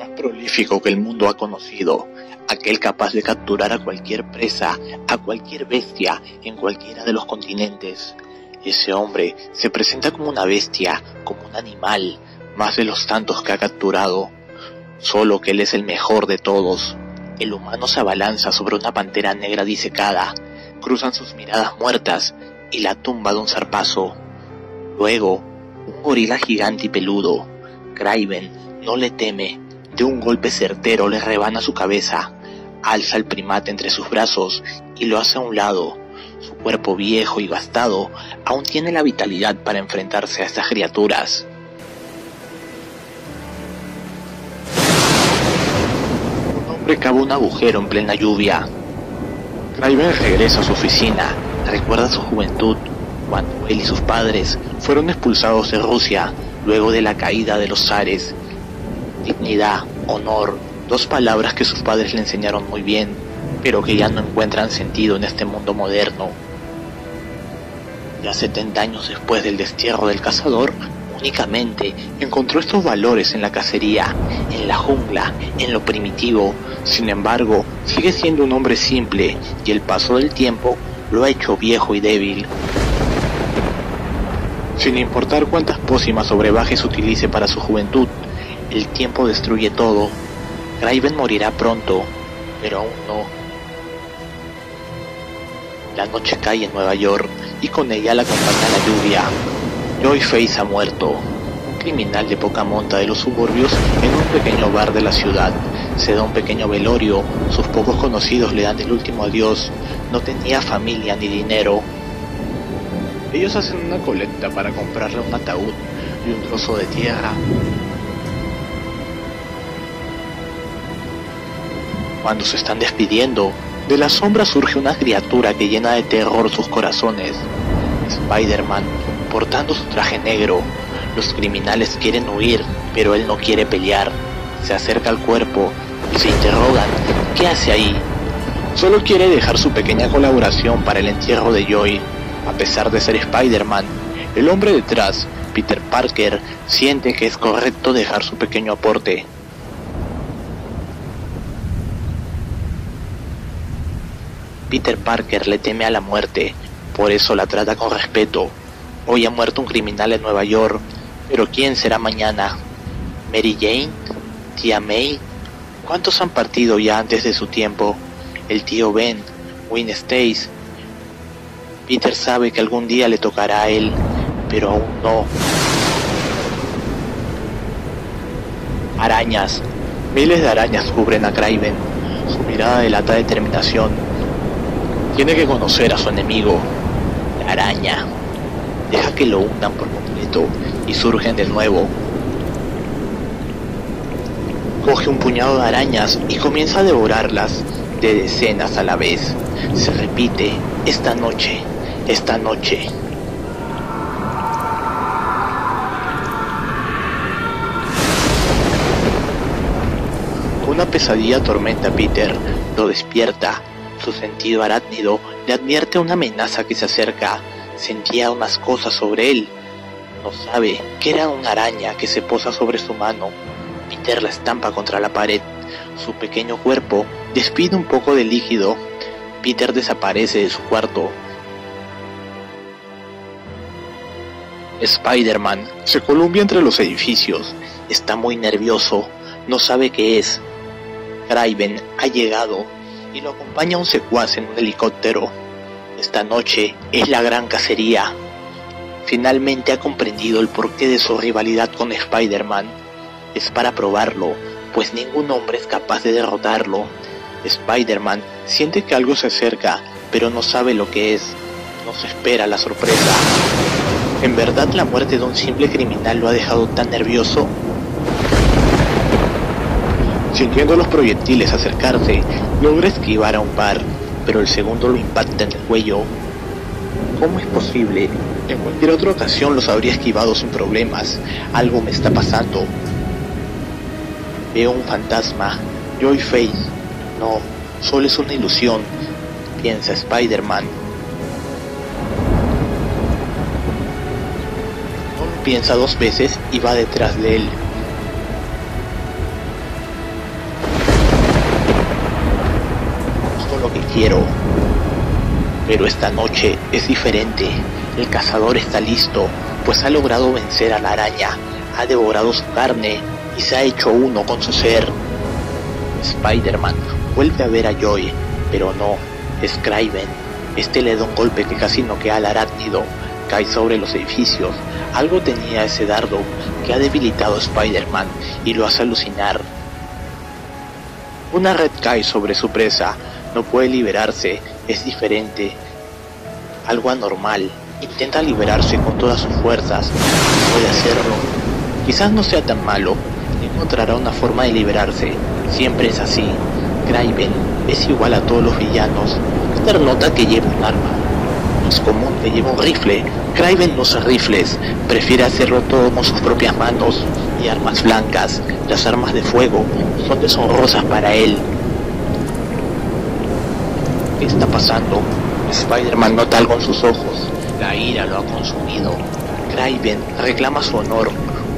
más prolífico que el mundo ha conocido, aquel capaz de capturar a cualquier presa, a cualquier bestia en cualquiera de los continentes. Ese hombre se presenta como una bestia, como un animal, más de los tantos que ha capturado. Solo que él es el mejor de todos. El humano se abalanza sobre una pantera negra disecada, cruzan sus miradas muertas y la tumba de un zarpazo. Luego, un gorila gigante y peludo. Kraven no le teme, de un golpe certero le rebana su cabeza, alza el primate entre sus brazos y lo hace a un lado. Su cuerpo viejo y gastado aún tiene la vitalidad para enfrentarse a estas criaturas. Un hombre cava un agujero en plena lluvia. Kraven regresa a su oficina, recuerda su juventud, cuando él y sus padres fueron expulsados de Rusia luego de la caída de los zares dignidad, honor, dos palabras que sus padres le enseñaron muy bien, pero que ya no encuentran sentido en este mundo moderno. Ya 70 años después del destierro del cazador, únicamente encontró estos valores en la cacería, en la jungla, en lo primitivo. Sin embargo, sigue siendo un hombre simple y el paso del tiempo lo ha hecho viejo y débil. Sin importar cuántas pócimas o brebajes utilice para su juventud, el tiempo destruye todo. Raven morirá pronto, pero aún no. La noche cae en Nueva York y con ella la acompaña la lluvia. Joy Face ha muerto, un criminal de poca monta de los suburbios en un pequeño bar de la ciudad. Se da un pequeño velorio, sus pocos conocidos le dan el último adiós. No tenía familia ni dinero. Ellos hacen una colecta para comprarle un ataúd y un trozo de tierra Cuando se están despidiendo, de la sombra surge una criatura que llena de terror sus corazones. Spider-Man, portando su traje negro. Los criminales quieren huir, pero él no quiere pelear. Se acerca al cuerpo y se interrogan, ¿qué hace ahí? Solo quiere dejar su pequeña colaboración para el entierro de Joy. A pesar de ser Spider-Man, el hombre detrás, Peter Parker, siente que es correcto dejar su pequeño aporte. Peter Parker le teme a la muerte, por eso la trata con respeto. Hoy ha muerto un criminal en Nueva York, pero ¿quién será mañana? ¿Mary Jane? ¿Tía May? ¿Cuántos han partido ya antes de su tiempo? El tío Ben, Win Stace. Peter sabe que algún día le tocará a él, pero aún no. Arañas. Miles de arañas cubren a Craven. Su mirada delata determinación tiene que conocer a su enemigo, la araña. Deja que lo hundan por completo y surgen de nuevo. Coge un puñado de arañas y comienza a devorarlas de decenas a la vez. Se repite, esta noche, esta noche. Una pesadilla tormenta a Peter, lo despierta su sentido arácnido le advierte una amenaza que se acerca. Sentía unas cosas sobre él. No sabe que era una araña que se posa sobre su mano. Peter la estampa contra la pared. Su pequeño cuerpo despide un poco de líquido. Peter desaparece de su cuarto. Spider-Man se columbia entre los edificios. Está muy nervioso. No sabe qué es. Kraven ha llegado y lo acompaña un secuaz en un helicóptero. Esta noche es la gran cacería. Finalmente ha comprendido el porqué de su rivalidad con Spider-Man. Es para probarlo, pues ningún hombre es capaz de derrotarlo. Spider-Man siente que algo se acerca, pero no sabe lo que es. No se espera la sorpresa. ¿En verdad la muerte de un simple criminal lo ha dejado tan nervioso? Sintiendo los proyectiles acercarse, logra esquivar a un par, pero el segundo lo impacta en el cuello. ¿Cómo es posible? En cualquier otra ocasión los habría esquivado sin problemas. Algo me está pasando. Veo un fantasma. Joy Face. No, solo es una ilusión. Piensa Spider-Man. piensa dos veces y va detrás de él. Que quiero. Pero esta noche es diferente. El cazador está listo, pues ha logrado vencer a la araña, ha devorado su carne y se ha hecho uno con su ser. Spider-Man vuelve a ver a Joy, pero no, es Kraven. Este le da un golpe que casi noquea al arácnido, cae sobre los edificios. Algo tenía ese dardo que ha debilitado a Spider-Man y lo hace alucinar. Una red cae sobre su presa, no puede liberarse, es diferente, algo anormal. Intenta liberarse con todas sus fuerzas, puede hacerlo. Quizás no sea tan malo, encontrará una forma de liberarse, siempre es así. Kraven es igual a todos los villanos. Peter nota que lleva un arma. No es común que lleve un rifle. Kraven no usa rifles, prefiere hacerlo todo con sus propias manos y armas blancas. Las armas de fuego son deshonrosas para él. ¿Qué está pasando? Spider-Man nota algo en sus ojos. La ira lo ha consumido. Kraven reclama su honor,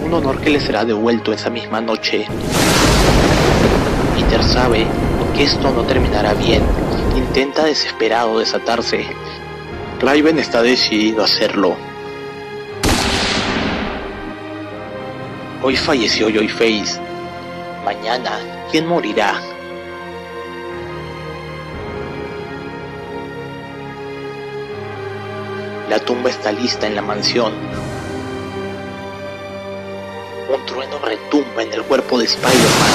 un honor que le será devuelto esa misma noche. Peter sabe que esto no terminará bien. Intenta desesperado desatarse. Kraven está decidido a hacerlo. Hoy falleció Joy Face. Mañana, ¿quién morirá? La tumba está lista en la mansión. Un trueno retumba en el cuerpo de Spider-Man.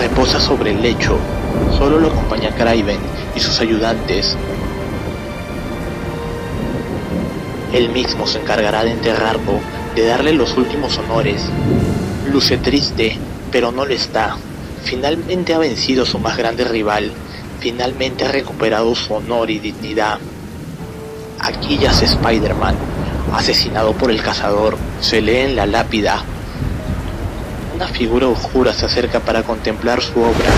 Reposa sobre el lecho. Solo lo acompaña Kraven y sus ayudantes. Él mismo se encargará de enterrarlo, de darle los últimos honores. Luce triste, pero no lo está. Finalmente ha vencido a su más grande rival. Finalmente ha recuperado su honor y dignidad. Aquí yace Spider-Man, asesinado por el cazador. Se lee en la lápida. Una figura oscura se acerca para contemplar su obra,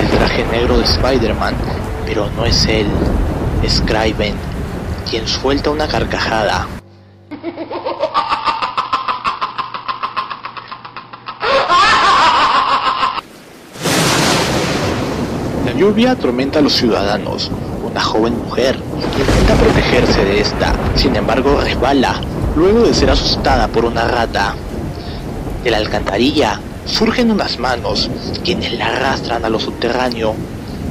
el traje negro de Spider-Man, pero no es él, es Kraven, quien suelta una carcajada. Lluvia atormenta a los ciudadanos. Una joven mujer intenta protegerse de esta, sin embargo resbala, luego de ser asustada por una rata. De la alcantarilla surgen unas manos, quienes la arrastran a lo subterráneo.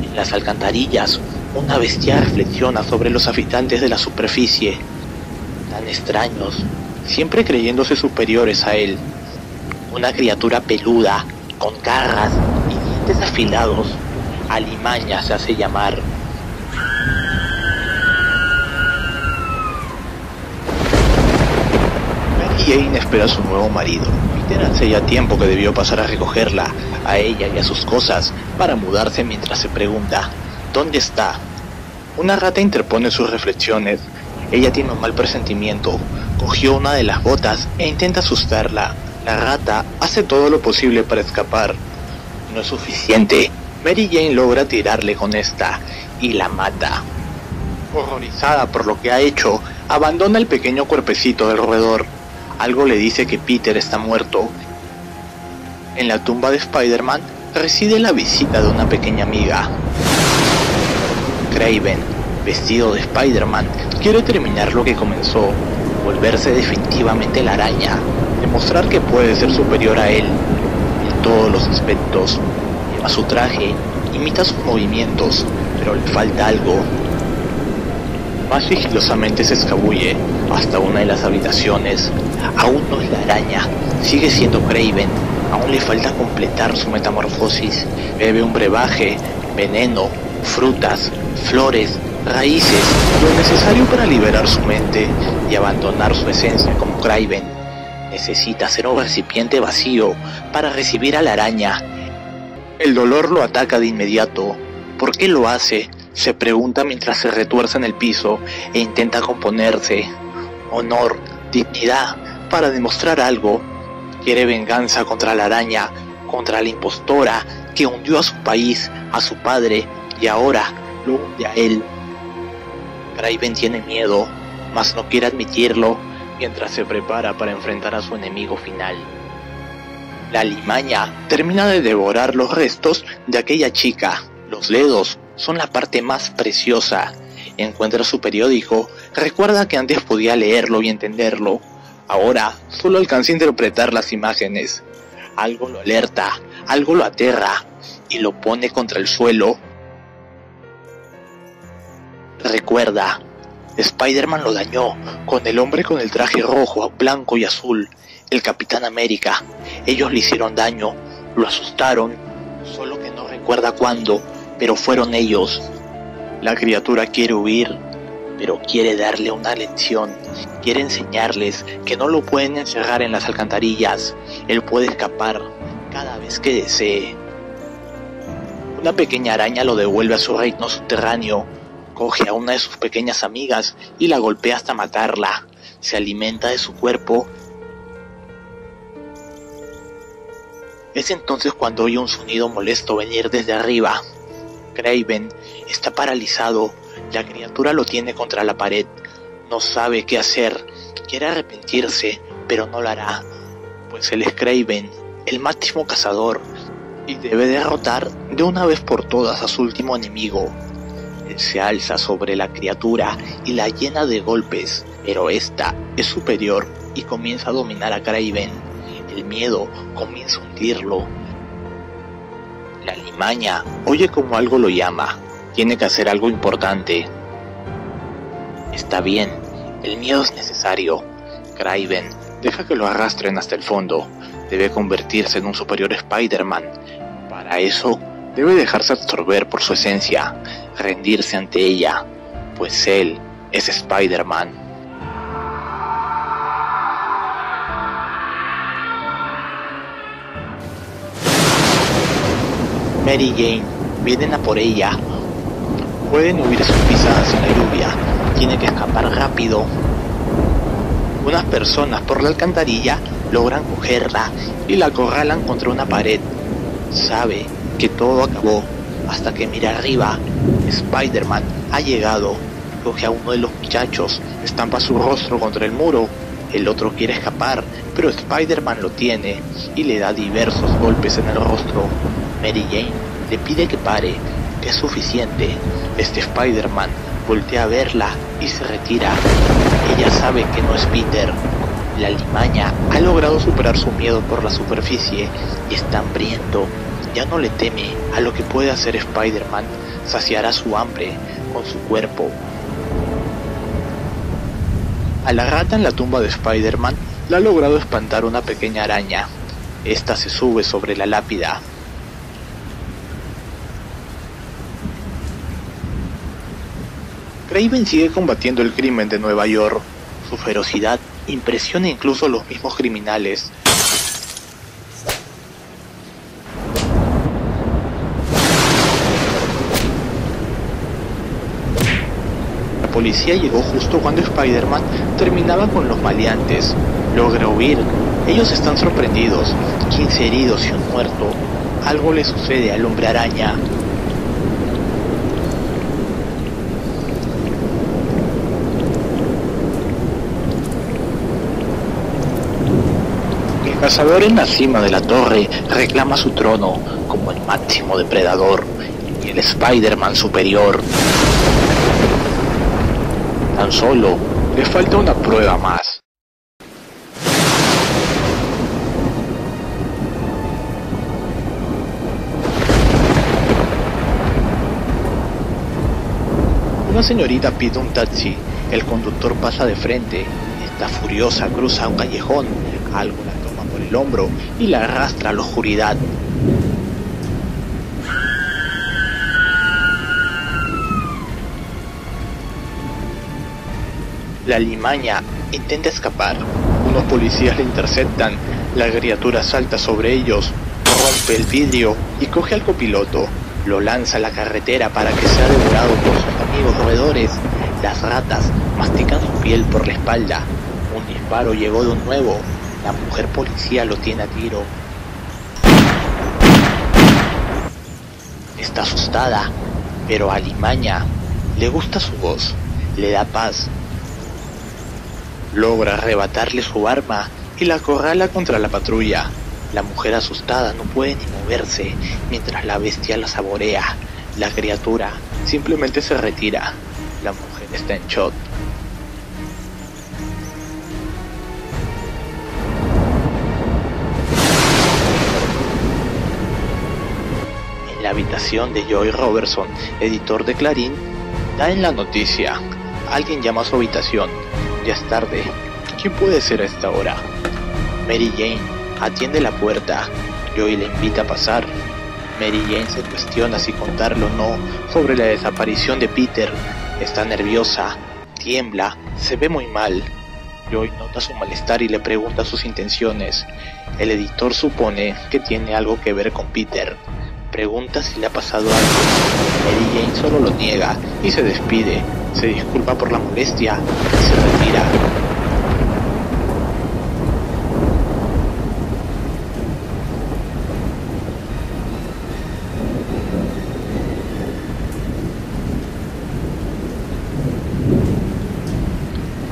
En las alcantarillas, una bestia reflexiona sobre los habitantes de la superficie, tan extraños, siempre creyéndose superiores a él. Una criatura peluda, con garras y dientes afilados, alimaña se hace llamar. Mary Jane espera a su nuevo marido. Peter hace ya tiempo que debió pasar a recogerla, a ella y a sus cosas, para mudarse mientras se pregunta, ¿dónde está? Una rata interpone sus reflexiones. Ella tiene un mal presentimiento. Cogió una de las botas e intenta asustarla. La rata hace todo lo posible para escapar. No es suficiente. Mary Jane logra tirarle con esta y la mata. Horrorizada por lo que ha hecho, abandona el pequeño cuerpecito del roedor. Algo le dice que Peter está muerto. En la tumba de Spider-Man reside la visita de una pequeña amiga. Craven, vestido de Spider-Man, quiere terminar lo que comenzó, volverse definitivamente la araña, demostrar que puede ser superior a él en todos los aspectos. Lleva su traje, imita sus movimientos, pero le falta algo. Más sigilosamente se escabulle hasta una de las habitaciones. Aún no es la araña, sigue siendo Craven, aún le falta completar su metamorfosis. Bebe un brebaje, veneno, frutas, flores, raíces, lo necesario para liberar su mente y abandonar su esencia como Craven. Necesita ser un recipiente vacío para recibir a la araña. El dolor lo ataca de inmediato. ¿Por qué lo hace? Se pregunta mientras se retuerce en el piso e intenta componerse. Honor, dignidad, para demostrar algo. Quiere venganza contra la araña, contra la impostora que hundió a su país, a su padre y ahora lo hunde a él. Kraven tiene miedo, mas no quiere admitirlo mientras se prepara para enfrentar a su enemigo final. La limaña termina de devorar los restos de aquella chica. Los dedos son la parte más preciosa. Encuentra su periódico, recuerda que antes podía leerlo y entenderlo. Ahora solo alcanza a interpretar las imágenes. Algo lo alerta, algo lo aterra y lo pone contra el suelo. Recuerda, Spider-Man lo dañó con el hombre con el traje rojo, blanco y azul, el Capitán América. Ellos le hicieron daño, lo asustaron, solo que no recuerda cuándo, pero fueron ellos. La criatura quiere huir, pero quiere darle una lección, quiere enseñarles que no lo pueden encerrar en las alcantarillas, él puede escapar cada vez que desee. Una pequeña araña lo devuelve a su reino subterráneo, coge a una de sus pequeñas amigas y la golpea hasta matarla. Se alimenta de su cuerpo. Es entonces cuando oye un sonido molesto venir desde arriba. Craven está paralizado. La criatura lo tiene contra la pared. No sabe qué hacer. Quiere arrepentirse, pero no lo hará. Pues él es Craven, el máximo cazador, y debe derrotar de una vez por todas a su último enemigo, se alza sobre la criatura y la llena de golpes, pero esta es superior y comienza a dominar a Craven. El miedo comienza a hundirlo. La limaña oye como algo lo llama. Tiene que hacer algo importante. Está bien, el miedo es necesario. Craven deja que lo arrastren hasta el fondo. Debe convertirse en un superior Spider-Man. Para eso, debe dejarse absorber por su esencia rendirse ante ella, pues él es Spider-Man. Mary Jane, vienen a por ella. Pueden huir sus pisadas en la lluvia. Tiene que escapar rápido. Unas personas por la alcantarilla logran cogerla y la acorralan contra una pared. Sabe que todo acabó hasta que mira arriba. Spider-Man ha llegado, coge a uno de los muchachos, estampa su rostro contra el muro. El otro quiere escapar, pero Spider-Man lo tiene y le da diversos golpes en el rostro. Mary Jane le pide que pare, es suficiente. Este Spider-Man voltea a verla y se retira. Ella sabe que no es Peter. La limaña ha logrado superar su miedo por la superficie y está hambriento ya no le teme a lo que puede hacer Spider-Man, saciará su hambre con su cuerpo. A la rata en la tumba de Spider-Man la ha logrado espantar una pequeña araña. Esta se sube sobre la lápida. Craven sigue combatiendo el crimen de Nueva York. Su ferocidad impresiona incluso a los mismos criminales, policía llegó justo cuando Spider-Man terminaba con los maleantes. Logra huir. Ellos están sorprendidos. 15 heridos y un muerto. Algo le sucede al hombre araña. El cazador en la cima de la torre reclama su trono como el máximo depredador y el Spider-Man superior. Tan solo le falta una prueba más. Una señorita pide un taxi. El conductor pasa de frente. Está furiosa, cruza un callejón. Algo el hombro y la arrastra a la oscuridad. La limaña intenta escapar. Unos policías le interceptan. La criatura salta sobre ellos, rompe el vidrio y coge al copiloto. Lo lanza a la carretera para que sea devorado por sus amigos roedores. Las ratas mastican su piel por la espalda. Un disparo llegó de un nuevo. La mujer policía lo tiene a tiro. Está asustada, pero a Limaña le gusta su voz, le da paz logra arrebatarle su arma y la acorrala contra la patrulla. La mujer asustada no puede ni moverse mientras la bestia la saborea. La criatura simplemente se retira. La mujer está en shock. De Joy Robertson, editor de Clarín, da en la noticia. Alguien llama a su habitación. Ya es tarde. ¿Quién puede ser a esta hora? Mary Jane atiende la puerta. Joy le invita a pasar. Mary Jane se cuestiona si contarlo o no sobre la desaparición de Peter. Está nerviosa, tiembla, se ve muy mal. Joy nota su malestar y le pregunta sus intenciones. El editor supone que tiene algo que ver con Peter. Pregunta si le ha pasado algo. Mary Jane solo lo niega y se despide. Se disculpa por la molestia y se retira.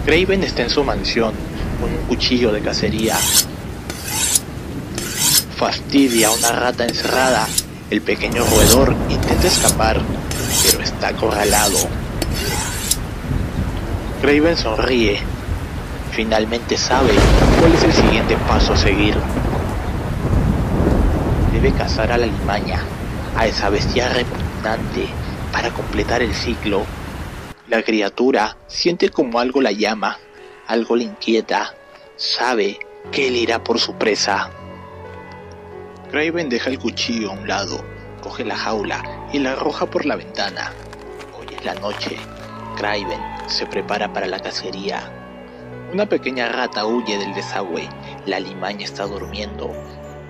Craven está en su mansión con un cuchillo de cacería. Fastidia a una rata encerrada. El pequeño roedor intenta escapar, pero está acorralado. Craven sonríe. Finalmente sabe cuál es el siguiente paso a seguir. Debe cazar a la limaña, a esa bestia repugnante, para completar el ciclo la criatura siente como algo la llama, algo le inquieta, sabe que él irá por su presa. Craven deja el cuchillo a un lado, coge la jaula y la arroja por la ventana. Hoy es la noche. Craven se prepara para la cacería. Una pequeña rata huye del desagüe. La limaña está durmiendo.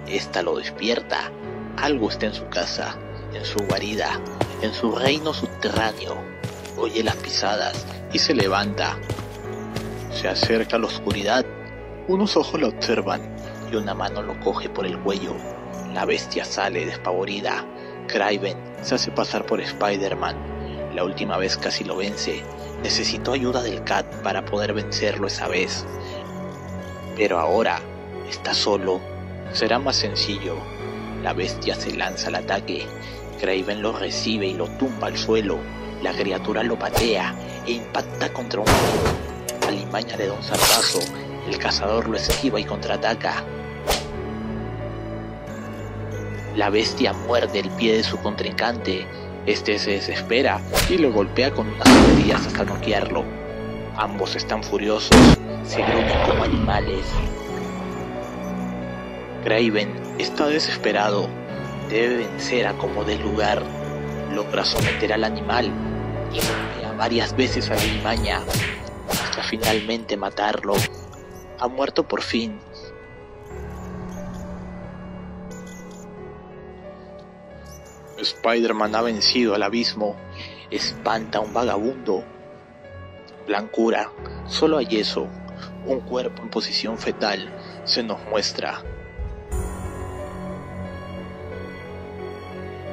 Esta lo despierta. Algo está en su casa, en su guarida, en su reino subterráneo oye las pisadas y se levanta. Se acerca a la oscuridad. Unos ojos lo observan y una mano lo coge por el cuello. La bestia sale despavorida. Craven se hace pasar por Spider-Man. La última vez casi lo vence. Necesitó ayuda del Cat para poder vencerlo esa vez. Pero ahora está solo. Será más sencillo. La bestia se lanza al ataque. Craven lo recibe y lo tumba al suelo. La criatura lo patea e impacta contra un muro. Alimaña le da un zarpazo. El cazador lo esquiva y contraataca. La bestia muerde el pie de su contrincante. Este se desespera y lo golpea con unas rodillas hasta noquearlo. Ambos están furiosos, se gruñen como animales. Craven está desesperado. Debe vencer a como de lugar. Logra someter al animal y golpea varias veces a la limaña hasta finalmente matarlo. Ha muerto por fin. Spider-Man ha vencido al abismo. Espanta a un vagabundo. Blancura. Solo hay eso. Un cuerpo en posición fetal se nos muestra.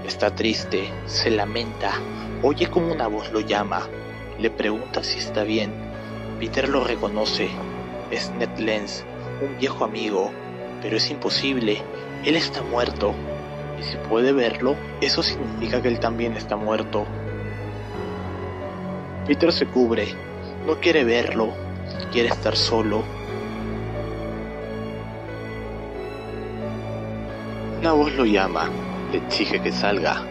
Está triste, se lamenta, oye como una voz lo llama, le pregunta si está bien. Peter lo reconoce, es Ned Lenz, un viejo amigo, pero es imposible, él está muerto. Y si puede verlo, eso significa que él también está muerto. Peter se cubre, no quiere verlo, quiere estar solo. Una voz lo llama, le exige que salga.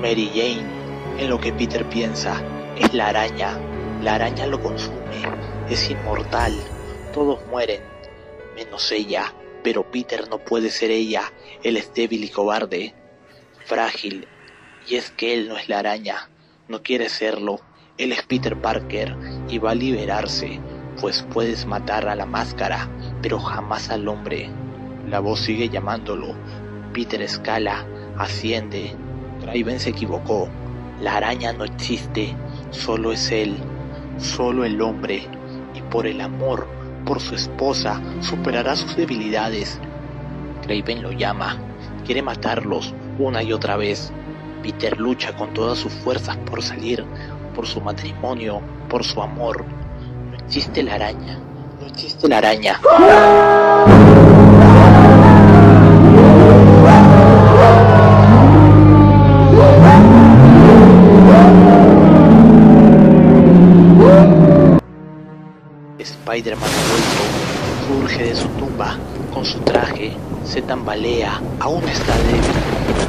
Mary Jane, en lo que Peter piensa, es la araña. La araña lo consume, es inmortal, todos mueren, menos ella, pero Peter no puede ser ella, él es débil y cobarde, frágil, y es que él no es la araña, no quiere serlo, él es Peter Parker y va a liberarse, pues puedes matar a la máscara, pero jamás al hombre. La voz sigue llamándolo. Peter escala, asciende. Craven se equivocó. La araña no existe, solo es él, solo el hombre. Y por el amor, por su esposa, superará sus debilidades. Craven lo llama, quiere matarlos una y otra vez. Peter lucha con todas sus fuerzas por salir, por su matrimonio, por su amor. No existe la araña, No existe la araña. Spider-Man vuelto surge de su tumba con su traje, se tambalea, aún está débil,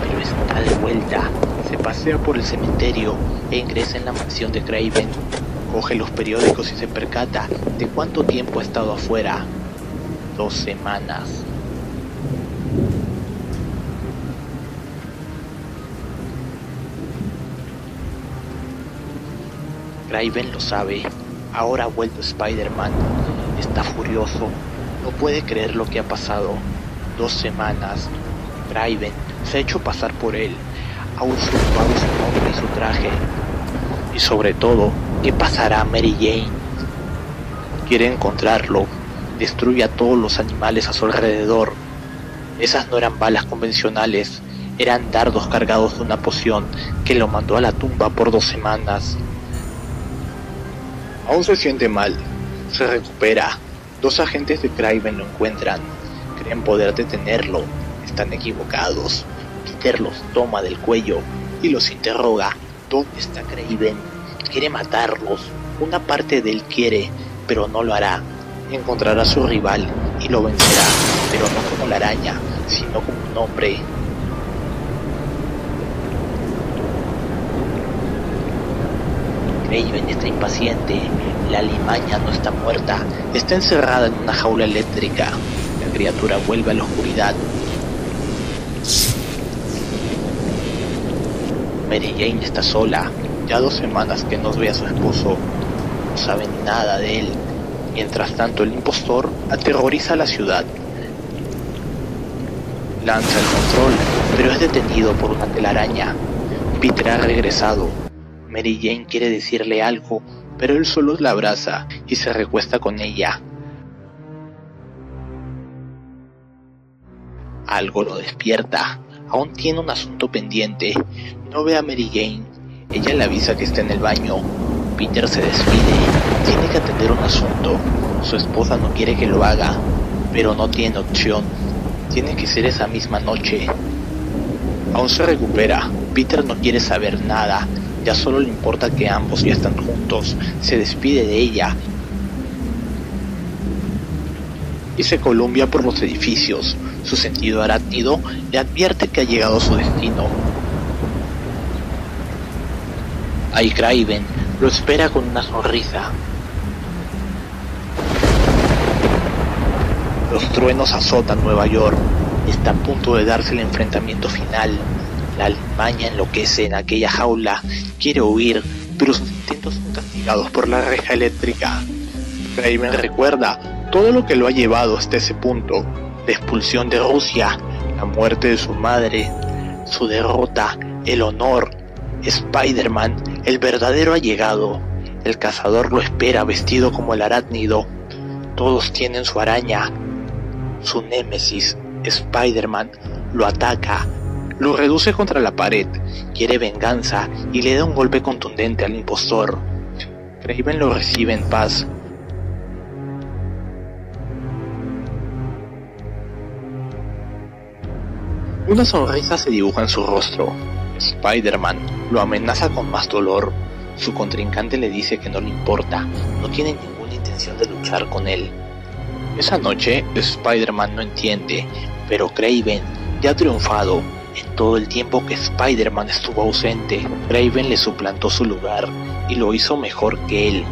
pero está de vuelta. Se pasea por el cementerio e ingresa en la mansión de Craven. Coge los periódicos y se percata de cuánto tiempo ha estado afuera. Dos semanas. Craven lo sabe. Ahora ha vuelto Spider-Man. Está furioso. No puede creer lo que ha pasado. Dos semanas. Craven se ha hecho pasar por él. Ha usurpado su nombre y su traje. Y sobre todo, ¿qué pasará a Mary Jane? Quiere encontrarlo. Destruye a todos los animales a su alrededor. Esas no eran balas convencionales. Eran dardos cargados de una poción que lo mandó a la tumba por dos semanas. Aún se siente mal. Se recupera. Dos agentes de Craven lo encuentran. Creen poder detenerlo. Están equivocados. Peter los toma del cuello y los interroga. ¿Dónde está Craven? Quiere matarlos. Una parte de él quiere, pero no lo hará. Encontrará a su rival y lo vencerá, pero no como la araña, sino como un hombre. Craven está impaciente. La limaña no está muerta. Está encerrada en una jaula eléctrica. La criatura vuelve a la oscuridad. Mary Jane está sola. Ya dos semanas que no ve a su esposo. No saben nada de él. Mientras tanto, el impostor aterroriza a la ciudad. Lanza el control, pero es detenido por una telaraña. Peter ha regresado. Mary Jane quiere decirle algo, pero él solo la abraza y se recuesta con ella. Algo lo despierta. Aún tiene un asunto pendiente. No ve a Mary Jane. Ella le avisa que está en el baño. Peter se despide. Tiene que atender un asunto. Su esposa no quiere que lo haga, pero no tiene opción. Tiene que ser esa misma noche. Aún se recupera. Peter no quiere saber nada. Ya solo le importa que ambos ya están juntos. Se despide de ella y se columbia por los edificios. Su sentido arácnido le advierte que ha llegado a su destino. Ahí Craven lo espera con una sonrisa. Los truenos azotan Nueva York. Está a punto de darse el enfrentamiento final. La Alemania enloquece en aquella jaula, quiere huir, pero sus intentos son castigados por la reja eléctrica. Craven recuerda todo lo que lo ha llevado hasta ese punto, la expulsión de Rusia, la muerte de su madre, su derrota, el honor. Spider-Man, el verdadero ha llegado. El cazador lo espera vestido como el arácnido. Todos tienen su araña. Su némesis, Spider-Man, lo ataca, lo reduce contra la pared, quiere venganza y le da un golpe contundente al impostor. Craven lo recibe en paz. Una sonrisa se dibuja en su rostro. Spider-Man lo amenaza con más dolor. Su contrincante le dice que no le importa, no tiene ninguna intención de luchar con él. Esa noche, Spider-Man no entiende, pero Craven ya ha triunfado. En todo el tiempo que Spider-Man estuvo ausente, Craven le suplantó su lugar y lo hizo mejor que él.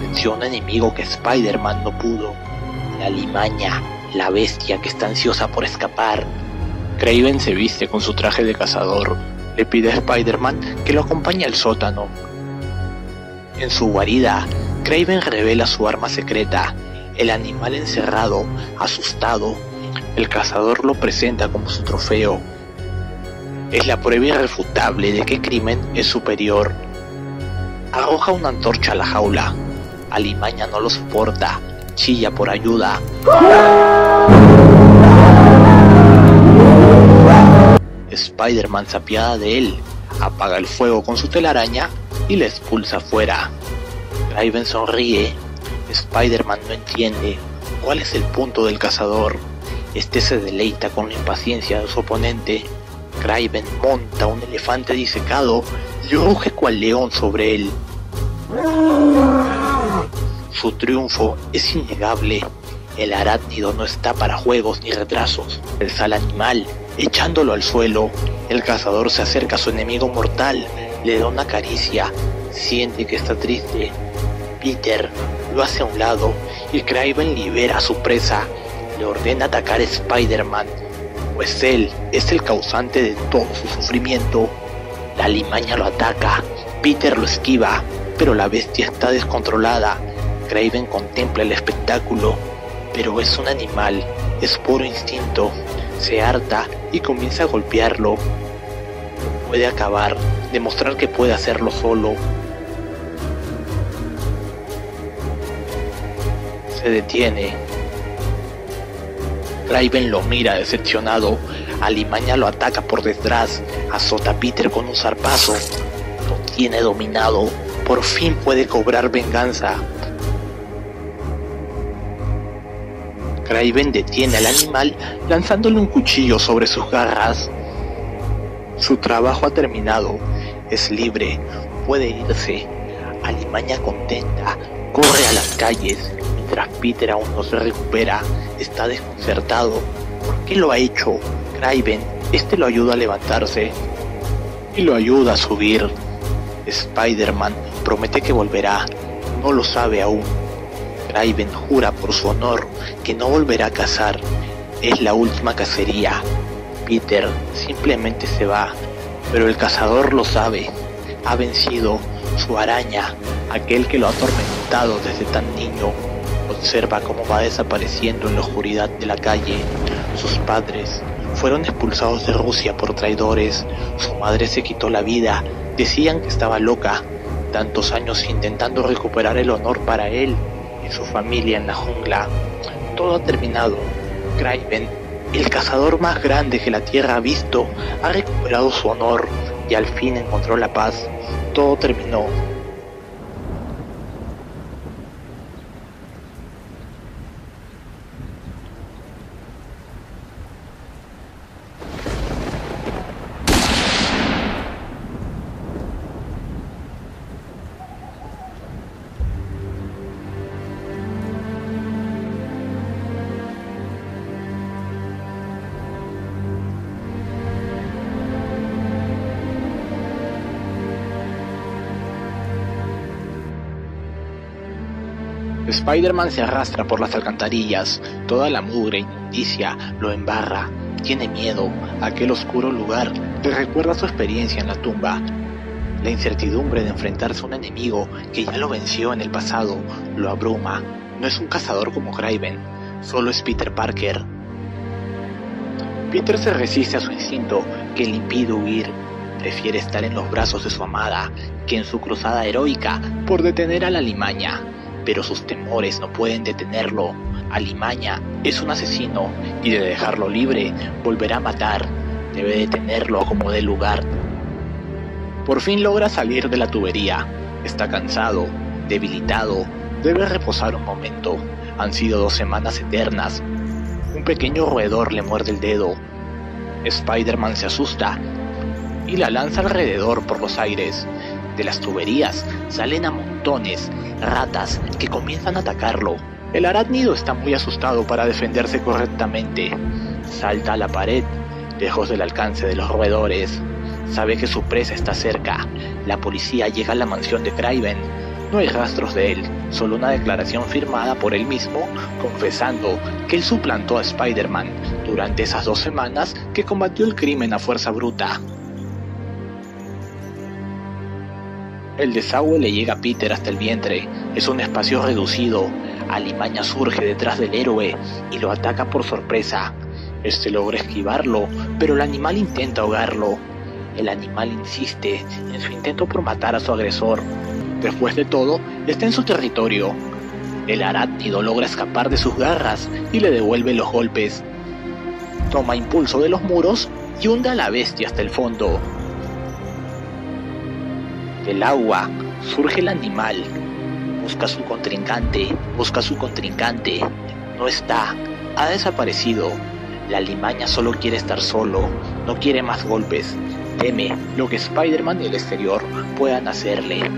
Venció a un enemigo que Spider-Man no pudo. La limaña, la bestia que está ansiosa por escapar. Craven se viste con su traje de cazador. Le pide a Spider-Man que lo acompañe al sótano. En su guarida, Craven revela su arma secreta. El animal encerrado, asustado. El cazador lo presenta como su trofeo. Es la prueba irrefutable de que crimen es superior. Arroja una antorcha a la jaula. Alimaña no lo soporta. Chilla por ayuda. Spider-Man se apiada de él, apaga el fuego con su telaraña y le expulsa afuera. Raven sonríe. Spider-Man no entiende cuál es el punto del cazador. Este se deleita con la impaciencia de su oponente. Kraven monta un elefante disecado y ruge cual león sobre él. Su triunfo es innegable. El arácnido no está para juegos ni retrasos. El sal animal, echándolo al suelo. El cazador se acerca a su enemigo mortal, le da una caricia, siente que está triste. Peter lo hace a un lado y Kraven libera a su presa. Le ordena atacar a Spider-Man, pues él es el causante de todo su sufrimiento. La limaña lo ataca, Peter lo esquiva, pero la bestia está descontrolada. Kraven contempla el espectáculo, pero es un animal, es puro instinto. Se harta y comienza a golpearlo. Puede acabar, demostrar que puede hacerlo solo. Se detiene. Kraven lo mira decepcionado. Alimaña lo ataca por detrás, azota a Peter con un zarpazo. Lo tiene dominado. Por fin puede cobrar venganza. Kraven detiene al animal lanzándole un cuchillo sobre sus garras. Su trabajo ha terminado, es libre, puede irse. Alimaña contenta, corre a las calles, mientras Peter aún no se recupera, está desconcertado. ¿Por qué lo ha hecho? Kraven, este lo ayuda a levantarse y lo ayuda a subir. Spider-Man promete que volverá, no lo sabe aún. Kraven jura por su honor que no volverá a cazar. Es la última cacería. Peter simplemente se va, pero el cazador lo sabe. Ha vencido su araña, aquel que lo ha atormentado desde tan niño. Observa cómo va desapareciendo en la oscuridad de la calle. Sus padres fueron expulsados de Rusia por traidores. Su madre se quitó la vida. Decían que estaba loca. Tantos años intentando recuperar el honor para él su familia en la jungla. Todo ha terminado. Kraven, el cazador más grande que la Tierra ha visto, ha recuperado su honor y al fin encontró la paz. Todo terminó. Spider-Man se arrastra por las alcantarillas, toda la mugre inmundicia lo embarra. Tiene miedo, aquel oscuro lugar le recuerda su experiencia en la tumba. La incertidumbre de enfrentarse a un enemigo que ya lo venció en el pasado lo abruma. No es un cazador como Kraven, solo es Peter Parker. Peter se resiste a su instinto que le impide huir. Prefiere estar en los brazos de su amada que en su cruzada heroica por detener a la limaña pero sus temores no pueden detenerlo. Alimaña es un asesino y de dejarlo libre volverá a matar. Debe detenerlo como de lugar. Por fin logra salir de la tubería. Está cansado, debilitado, debe reposar un momento. Han sido dos semanas eternas. Un pequeño roedor le muerde el dedo. Spider-Man se asusta y la lanza alrededor por los aires. De las tuberías salen a montones ratas que comienzan a atacarlo. El arácnido está muy asustado para defenderse correctamente. Salta a la pared, lejos del alcance de los roedores. Sabe que su presa está cerca. La policía llega a la mansión de Kraven. No hay rastros de él, solo una declaración firmada por él mismo confesando que él suplantó a Spider-Man durante esas dos semanas que combatió el crimen a fuerza bruta. El desagüe le llega a Peter hasta el vientre. Es un espacio reducido. Alimaña surge detrás del héroe y lo ataca por sorpresa. Este logra esquivarlo, pero el animal intenta ahogarlo. El animal insiste en su intento por matar a su agresor. Después de todo, está en su territorio. El arácnido logra escapar de sus garras y le devuelve los golpes. Toma impulso de los muros y hunde a la bestia hasta el fondo. Del agua surge el animal, Busca su contrincante, busca su contrincante. No está, ha desaparecido. La limaña solo quiere estar solo, no quiere más golpes. Teme lo que Spider-Man y el exterior puedan hacerle.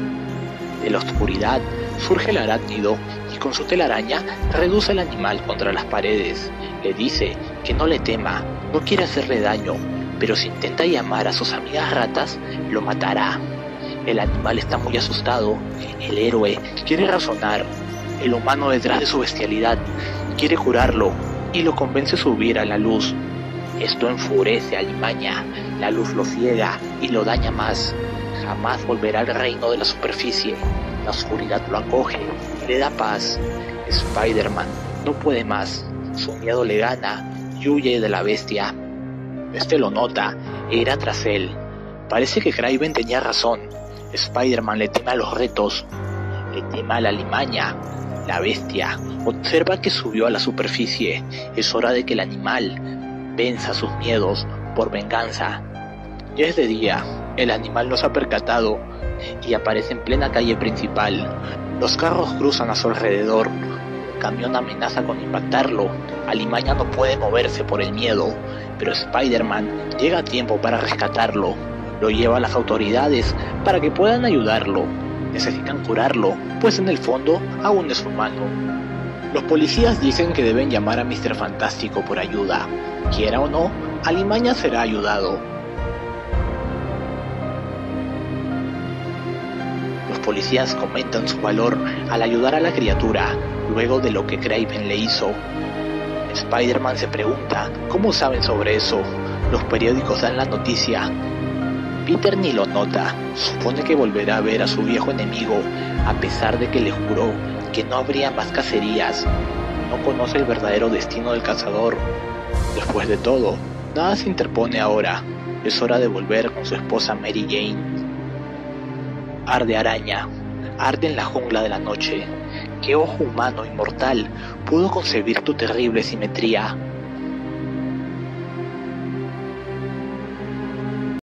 De la oscuridad surge el arácnido y con su telaraña reduce al animal contra las paredes. Le dice que no le tema, no quiere hacerle daño, pero si intenta llamar a sus amigas ratas, lo matará. El animal está muy asustado. El héroe quiere razonar. El humano detrás de su bestialidad quiere curarlo y lo convence a subir a la luz. Esto enfurece a Limaña. La luz lo ciega y lo daña más. Jamás volverá al reino de la superficie. La oscuridad lo acoge, le da paz. Spider-Man no puede más. Su miedo le gana y huye de la bestia. Este lo nota e irá tras él. Parece que Craven tenía razón. Spider-Man le teme a los retos, le teme a la limaña, la bestia. Observa que subió a la superficie. Es hora de que el animal venza sus miedos por venganza. Ya es de día, el animal no se ha percatado y aparece en plena calle principal. Los carros cruzan a su alrededor. Camión amenaza con impactarlo. Alimaña no puede moverse por el miedo, pero Spider-Man llega a tiempo para rescatarlo. Lo lleva a las autoridades para que puedan ayudarlo. Necesitan curarlo, pues en el fondo aún es humano. Los policías dicen que deben llamar a Mr. Fantástico por ayuda. Quiera o no, Alimaña será ayudado. Los policías comentan su valor al ayudar a la criatura luego de lo que Craven le hizo. Spider-Man se pregunta cómo saben sobre eso. Los periódicos dan la noticia Peter ni lo nota, supone que volverá a ver a su viejo enemigo, a pesar de que le juró que no habría más cacerías. No conoce el verdadero destino del cazador. Después de todo, nada se interpone ahora. Es hora de volver con su esposa Mary Jane. Arde araña, arde en la jungla de la noche. ¿Qué ojo humano inmortal pudo concebir tu terrible simetría?